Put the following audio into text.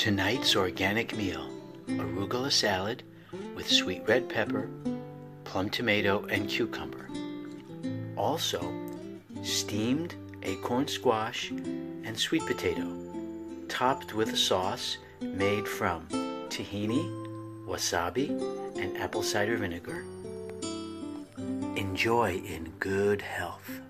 Tonight's organic meal arugula salad with sweet red pepper, plum tomato, and cucumber. Also, steamed acorn squash and sweet potato, topped with a sauce made from tahini, wasabi, and apple cider vinegar. Enjoy in good health.